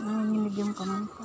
Ano, medium kamay ko.